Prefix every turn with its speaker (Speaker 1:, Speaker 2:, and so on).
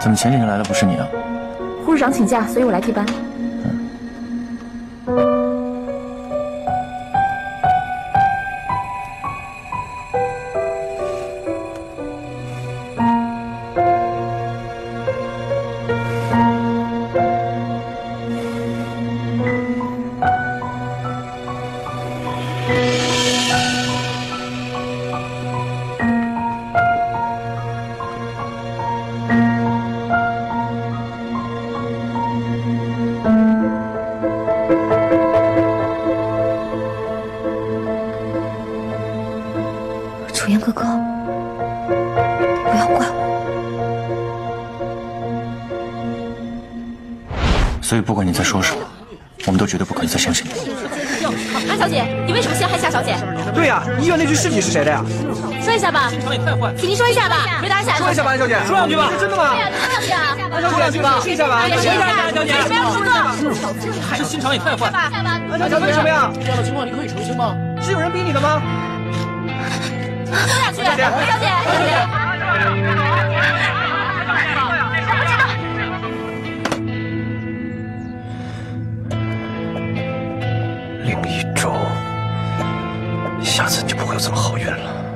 Speaker 1: 怎么前几天来的不是你啊？
Speaker 2: 护士长请假，所以我来替班。
Speaker 3: 楚言哥哥，不要怪我。
Speaker 1: 所以不管你在说什么，我们都绝对不可能再相信你。
Speaker 4: 安小姐，你为什么陷害夏小姐？
Speaker 5: 对呀，医院那具尸体是谁的呀？
Speaker 4: 说一下吧，请您说一下吧，回答一下。说一下吧，安
Speaker 5: 小姐，说两句吧，真的吗？说
Speaker 4: 两句啊，安小
Speaker 5: 姐，说一下吧，说一下，安小姐，为什么
Speaker 4: 要这么做？这心肠也太坏。安
Speaker 5: 小姐，为什么呀？这样的情况你可以澄清吗？是有人逼你的吗？放
Speaker 4: 下去，小姐，小姐。
Speaker 1: 另一周，下次你就不会有这么好运了。